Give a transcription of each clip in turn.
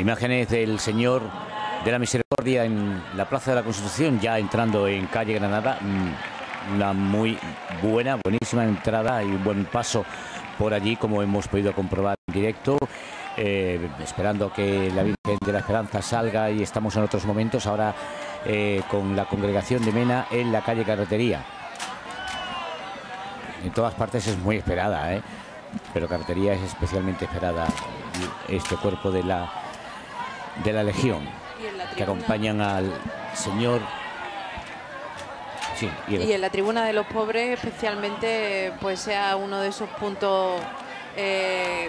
Imágenes del Señor de la Misericordia en la Plaza de la Constitución, ya entrando en calle Granada. Mm, una muy buena, buenísima entrada y un buen paso por allí, como hemos podido comprobar en directo. Eh, esperando que la Virgen de la Esperanza salga y estamos en otros momentos ahora eh, con la congregación de Mena en la calle Carretería. En todas partes es muy esperada, ¿eh? pero Carretería es especialmente esperada este cuerpo de la de la Legión, que acompañan al señor... y, en la tribuna de los pobres especialmente pues sea uno de esos puntos eh,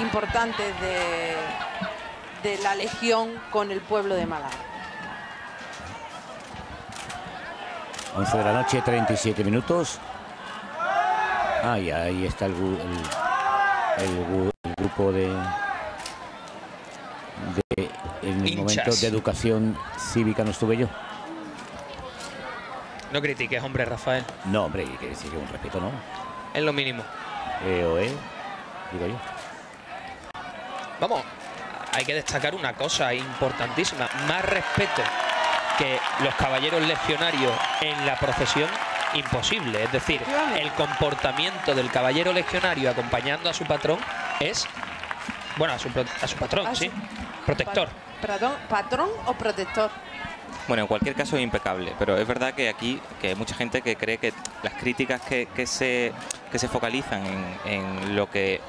importantes de, de la Legión con el pueblo de Málaga. 11 de la noche, 37 minutos. Ay, ahí está el, el grupo de, en el momento de educación cívica no estuve yo. No critiques, hombre, Rafael. No, hombre, hay que decir que un respeto, ¿no? Es lo mínimo. Eh, o digo yo. Vamos, hay que destacar una cosa importantísima. Más respeto que los caballeros legionarios en la procesión, imposible. Es decir, el comportamiento del caballero legionario acompañando a su patrón es... Bueno, a su, a su patrón, sí. Protector. ¿Patrón o protector? Bueno, en cualquier caso es impecable, pero es verdad que aquí que hay mucha gente que cree que las críticas que, se, que se focalizan en, lo que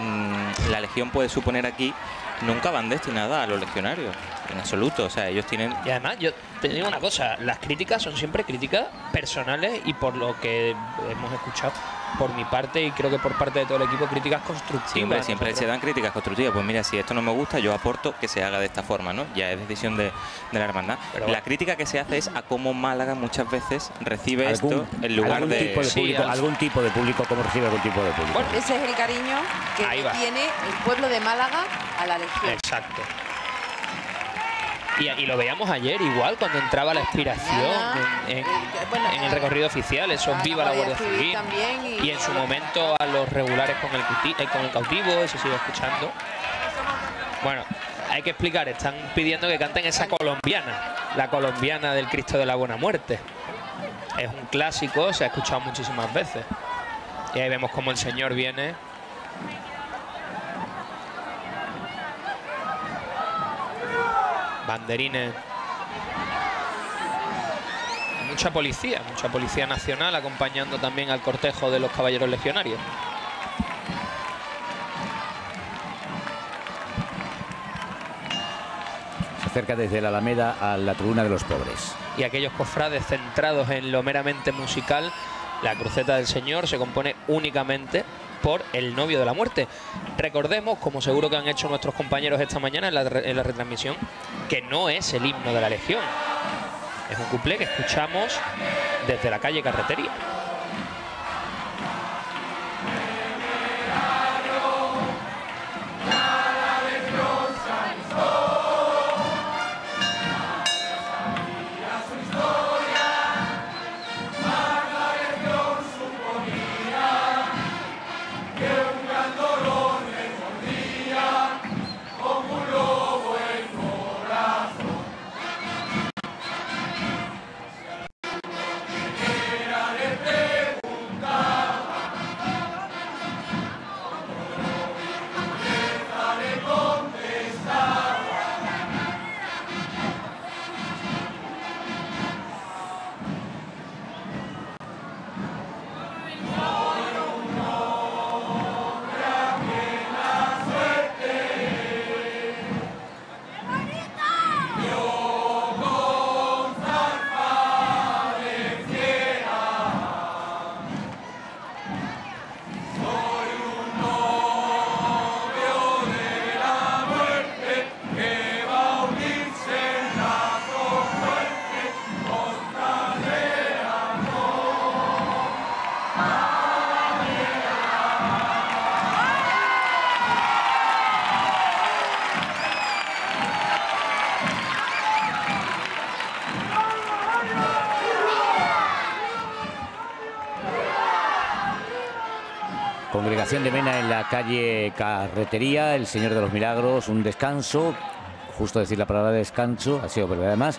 mm, la Legión puede suponer aquí nunca van destinadas a los legionarios, en absoluto. O sea, ellos tienen... Y además, yo te digo una cosa, las críticas son siempre críticas personales y por lo que hemos escuchado por mi parte y creo que por parte de todo el equipo críticas constructivas. Siempre, siempre se dan críticas constructivas. Pues mira, si esto no me gusta, yo aporto que se haga de esta forma, ¿no? Ya es decisión de, la hermandad. la crítica que se hace es a cómo Málaga muchas veces recibe esto en lugar de... Tipo de público, algún tipo de público, ¿cómo recibe algún tipo de público? ese es el cariño que tiene el pueblo de Málaga a la Legión. Exacto. Y, lo veíamos ayer igual cuando entraba la expiración en, el recorrido oficial, eso viva la Guardia Civil. y, en su momento a los regulares con el, eh, con el cautivo, eso sigue escuchando. Bueno, hay que explicar, están pidiendo que canten esa colombiana, la colombiana del Cristo de la Buena Muerte. Es un clásico, se ha escuchado muchísimas veces. Y ahí vemos como el señor viene banderines. Mucha policía, mucha policía nacional acompañando también al cortejo de los caballeros legionarios. Se acerca desde la Alameda a la tribuna de los pobres. Y aquellos cofrades centrados en lo meramente musical, la cruceta del Señor se compone únicamente por el novio de la muerte. Recordemos, como seguro que han hecho nuestros compañeros esta mañana en la, en la retransmisión, que no es el himno de la Legión. Es un cuplé que escuchamos desde la calle Carretería. Congregación de Mena en la calle Carretería, el Señor de los Milagros, un descanso, justo decir la palabra descanso, ha sido pero además,